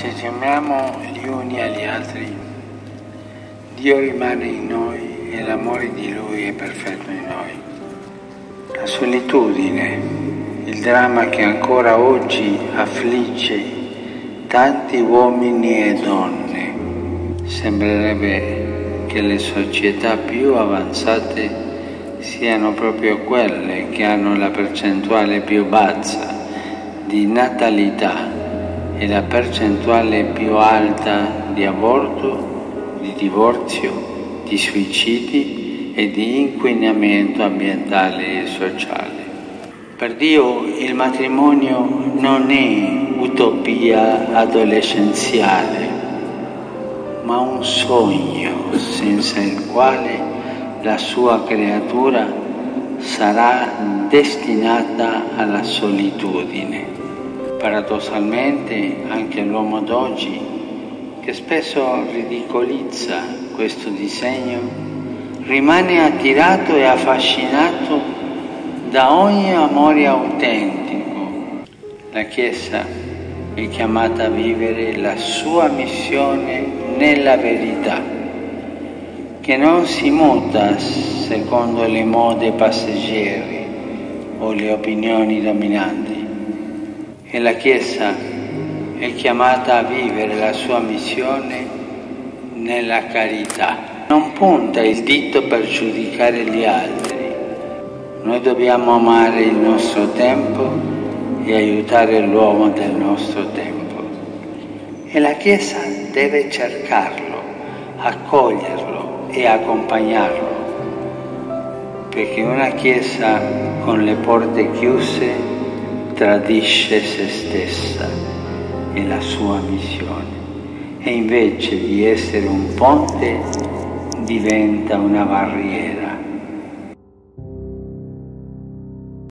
ci temiamo gli uni agli altri, Dio rimane in noi e l'amore di Lui è perfetto in noi. La solitudine, il dramma che ancora oggi affligge tanti uomini e donne, sembrerebbe che le società più avanzate siano proprio quelle che hanno la percentuale più bassa di natalità e la percentuale più alta di aborto, di divorzio, di suicidi e di inquinamento ambientale e sociale. Per Dio il matrimonio non è utopia adolescenziale, ma un sogno senza il quale la sua creatura sarà destinata alla solitudine. Paradossalmente anche l'uomo d'oggi, che spesso ridicolizza questo disegno, rimane attirato e affascinato da ogni amore autentico. La Chiesa è chiamata a vivere la sua missione nella verità, che non si muta secondo le mode passeggere o le opinioni dominanti e la Chiesa è chiamata a vivere la sua missione nella carità. Non punta il dito per giudicare gli altri. Noi dobbiamo amare il nostro tempo e aiutare l'uomo del nostro tempo. E la Chiesa deve cercarlo, accoglierlo e accompagnarlo. Perché una Chiesa con le porte chiuse tradisce se stessa e la sua missione. E invece di essere un ponte diventa una barriera